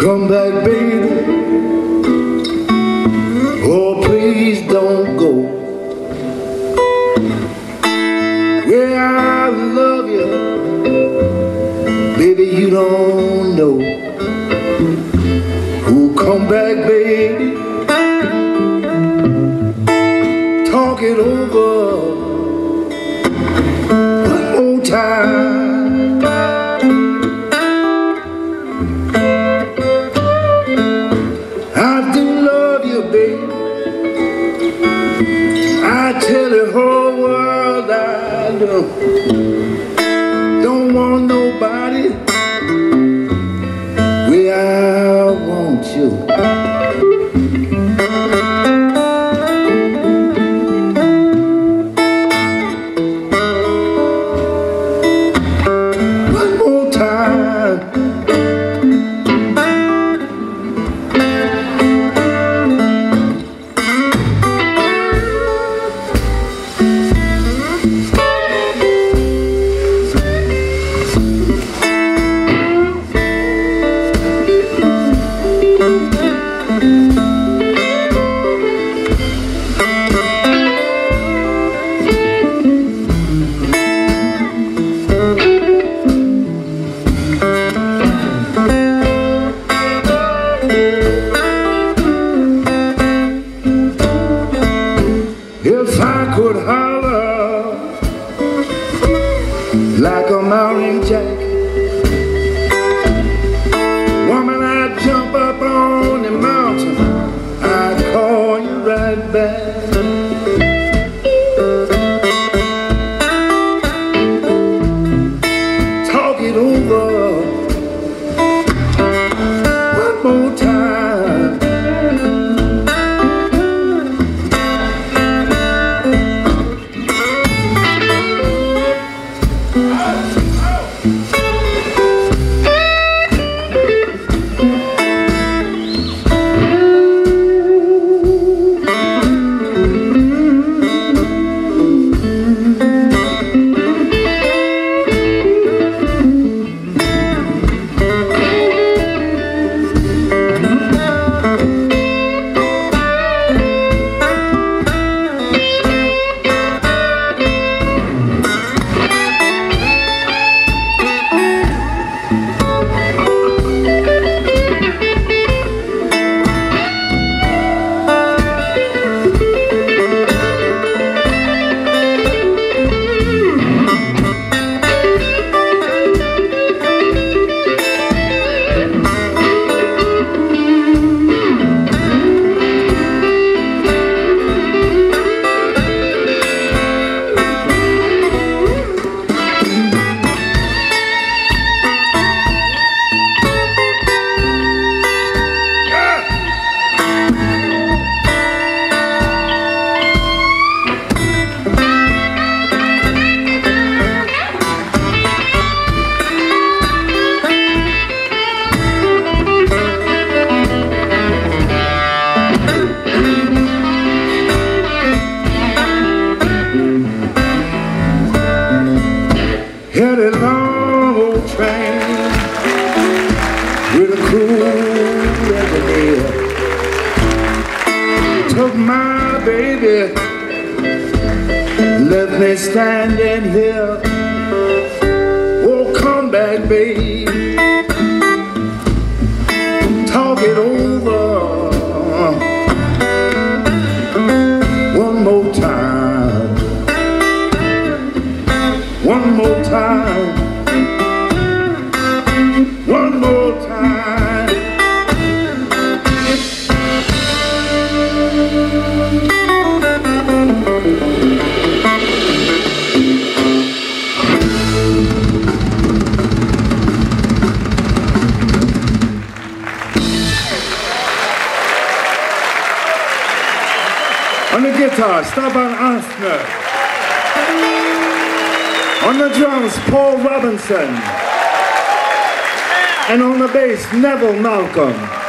Come back, baby. Oh, please don't go. Yeah, I love you. Baby, you don't know. Oh, come back, baby. Talk it over one more time. Don't want nobody where I want you. Could holler like a mountain jack, woman, I'd jump up on the mountain, I'd call you right back. Talk it over baby, left me standing here. Oh, come back, babe. Talk it over one more time. One more time. On the guitar, Staffan Astner. On the drums, Paul Robinson. And on the bass, Neville Malcolm.